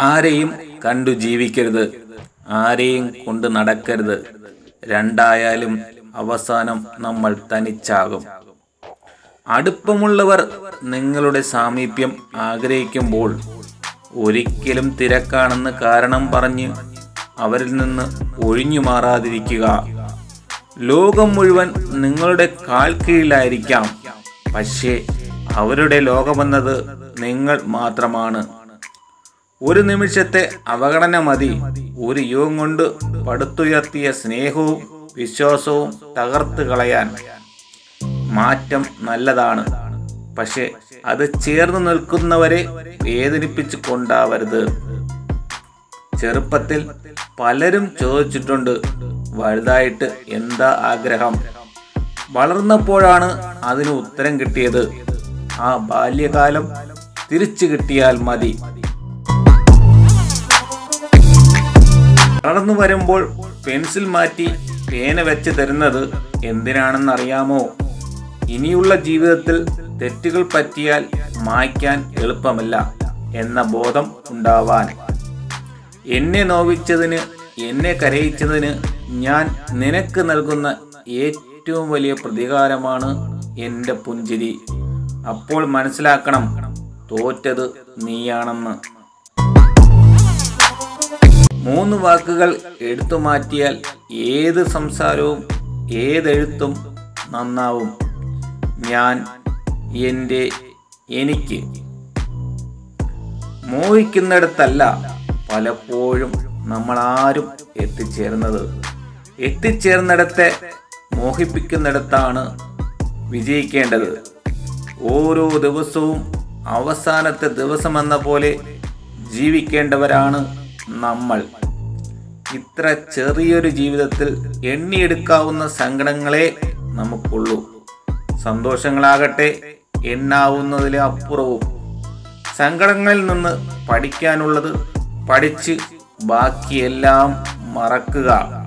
ആരെയും കണ്ടു ജീവിക്കരുത്. ആരെയും കൊണ്ട് നടക്കരുത്. രണ്ടായാലും അവസാനം നമ്മൾ തനിച്ചാകും. അടുപ്പമുള്ളവർ നിങ്ങളുടെ സാമീപ്യം ആഗ്രഹിക്കുമ്പോൾ ഒരിക്കലും തിരക്കാണെന്ന് കാരണം പറഞ്ഞ് അവരിൽ നിന്ന് ഒഴിഞ്ഞു മാറാതിരിക്കുക. ലോകം മുഴുവൻ നിങ്ങളുടെ കാൽ കീഴിലായിരിക്കാം. പക്ഷേ അവരുടെ ലോകമെന്നത് നിങ്ങൾ മാത്രമാണ്. ഒരു നിമിഷത്തെ അവഗണന മതി. ഒരു യുഗം കൊണ്ട് പടുത്തുയർത്തിയ സ്നേഹവും വിശ്വാസവും തകർത്ത് കളയാൻ മാറ്റം നല്ലതാണ്. പക്ഷെ അത് ചേർന്ന് നിൽക്കുന്നവരെ വേദനിപ്പിച്ചു കൊണ്ടാവരുത് ചെറുപ്പത്തിൽ പലരും ചോദിച്ചിട്ടുണ്ട് വലുതായിട്ട് എന്താ ആഗ്രഹം? വളർന്നപ്പോഴാണ് അതിന് ഉത്തരം കിട്ടിയത് ആ ബാല്യകാലം തിരിച്ചു കിട്ടിയാൽ മതി. വളർന്നു വരുമ്പോൾ പെൻസിൽ മാറ്റി പേന വെച്ച് തരുന്നത് എന്തിനാണെന്നറിയാമോ? ഇനിയുള്ള ജീവിതത്തിൽ തെറ്റുകൾ പറ്റിയാൽ മായ്ക്കാൻ എളുപ്പമല്ല എന്ന ബോധം ഉണ്ടാവാൻ. എന്നെ നോവിച്ചതിന് എന്നെ കരയിച്ചതിന് ഞാൻ നിനക്ക് നൽകുന്ന ഏറ്റവും വലിയ പ്രതികാരമാണ് എന്റെ പുഞ്ചിരി. അപ്പോൾ മനസ്സിലാക്കണം തോറ്റത് നീയാണെന്ന്. മൂന്ന് വാക്കുകൾ എടുത്തു മാറ്റിയാൽ ഏത് സംസാരവും ഏതെഴുത്തും നന്നാവും. ഞാൻ എന്റെ എനിക്ക്. മോഹിക്കുന്നിടത്തല്ല പലപ്പോഴും നമ്മൾ ആരും എത്തിച്ചേർന്നത്. എത്തിച്ചേർന്നിടത്തെ മോഹിപ്പിക്കുന്നിടത്താണ് വിജയിക്കേണ്ടത്. ഓരോ ദിവസവും അവസാനത്തെ ദിവസമെന്ന പോലെ ജീവിക്കേണ്ടവരാണ് നമ്മൾ. ഇത്ര ചെറിയൊരു ജീവിതത്തിൽ എണ്ണിയെടുക്കാവുന്ന സങ്കടങ്ങളെ നമുക്കുള്ളൂ. സന്തോഷങ്ങളാകട്ടെ എണ്ണാവുന്നതിലെ അപ്പുറവും. സങ്കടങ്ങളിൽ നിന്ന് പഠിക്കാനുള്ളത് പഠിച്ച് ബാക്കിയെല്ലാം മറക്കുക.